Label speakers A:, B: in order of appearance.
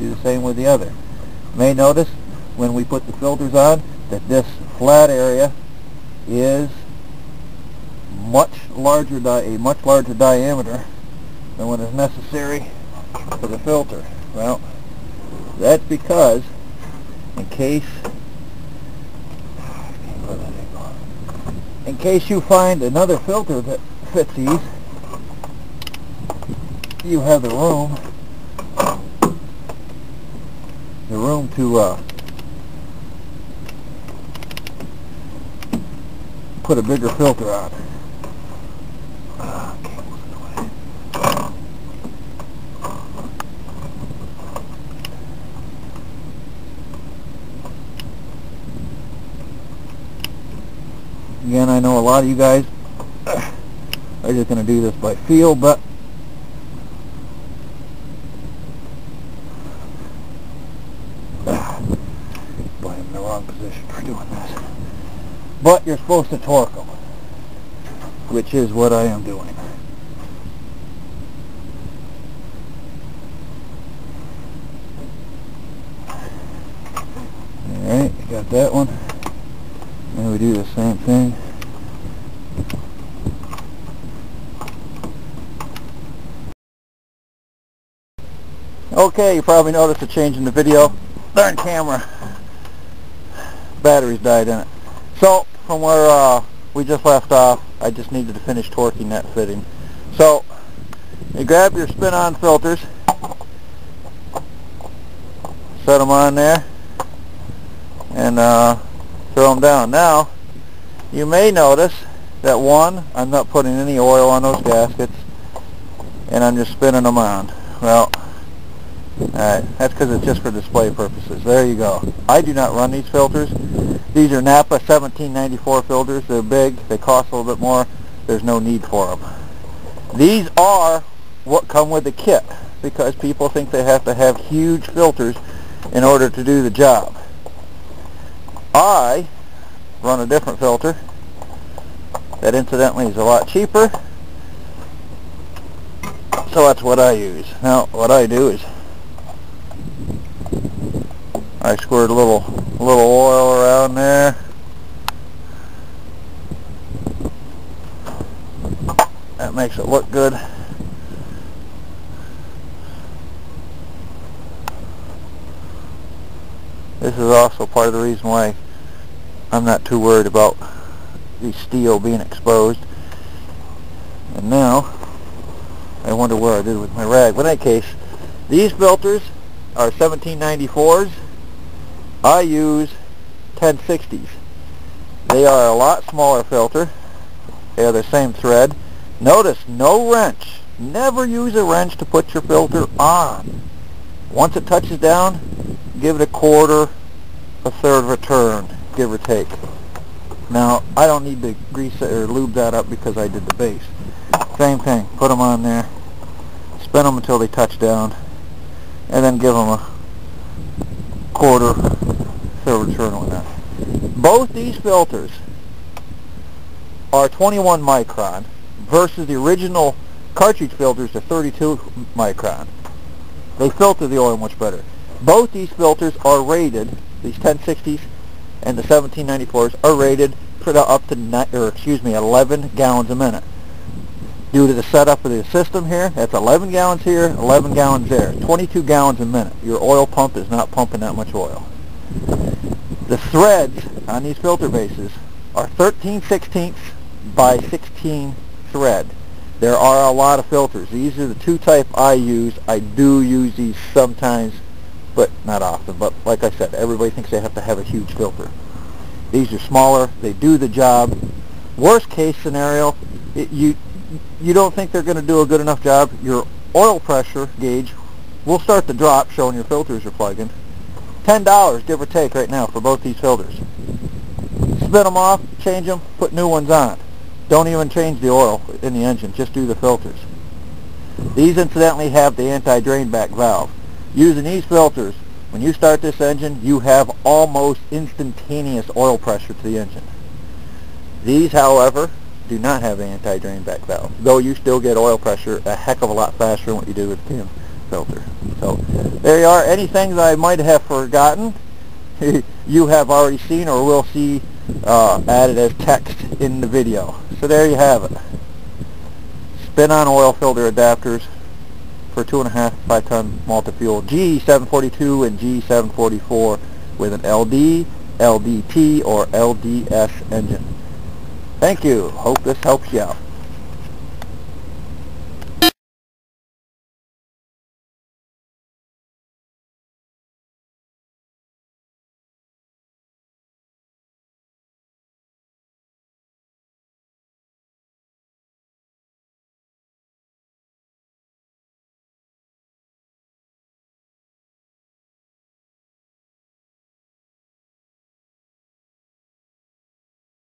A: Do the same with the other. You may notice when we put the filters on that this flat area is much larger a much larger diameter than what is necessary for the filter. Well, that's because in case in case you find another filter that fits these, you have the room the room to uh, put a bigger filter on. Again, I know a lot of you guys are just going to do this by feel, but boy, I'm in the wrong position for doing this. But you're supposed to torque them, which is what I am doing. Alright, got that one. And we do the same thing. Okay, you probably noticed a change in the video. Darn camera. Batteries died in it. So, from where uh, we just left off, I just needed to finish torquing that fitting. So, you grab your spin-on filters, set them on there, and uh, throw them down. Now, you may notice that one, I'm not putting any oil on those gaskets, and I'm just spinning them on. Well, alright, that's because it's just for display purposes. There you go. I do not run these filters. These are Napa 1794 filters. They're big. They cost a little bit more. There's no need for them. These are what come with the kit because people think they have to have huge filters in order to do the job. I run a different filter that incidentally is a lot cheaper so that's what I use. Now what I do is I squirt a little a little oil around there that makes it look good This is also part of the reason why I'm not too worried about the steel being exposed. And now, I wonder where I did with my rag. But in any case, these filters are 1794s. I use 1060s. They are a lot smaller filter. They are the same thread. Notice, no wrench. Never use a wrench to put your filter on. Once it touches down, give it a quarter, a third of a turn, give or take. Now, I don't need to grease or lube that up because I did the base. Same thing, put them on there, spin them until they touch down, and then give them a quarter, that. Both these filters are 21 micron versus the original cartridge filters are 32 micron. They filter the oil much better. Both these filters are rated, these 1060s and the 1794s are rated for the up to, or excuse me, 11 gallons a minute. Due to the setup of the system here, that's 11 gallons here, 11 gallons there, 22 gallons a minute. Your oil pump is not pumping that much oil. The threads on these filter bases are 13 sixteenths by 16 thread. There are a lot of filters. These are the two type I use. I do use these sometimes, but not often. But like I said, everybody thinks they have to have a huge filter. These are smaller. They do the job. Worst case scenario, it, you you don't think they're going to do a good enough job. Your oil pressure gauge will start to drop, showing your filters are plugged. $10, give or take, right now for both these filters. Spin them off, change them, put new ones on. Don't even change the oil in the engine, just do the filters. These incidentally have the anti-drain back valve. Using these filters, when you start this engine, you have almost instantaneous oil pressure to the engine. These, however, do not have anti-drain back valve, though you still get oil pressure a heck of a lot faster than what you do with the fume filter. So there you are. Anything that I might have forgotten, you have already seen or will see uh, added as text in the video. So there you have it. Spin-on oil filter adapters for 2.5 5-ton multi-fuel G742 and G744 with an LD, LDT, or LDS engine. Thank you. Hope this helps you out.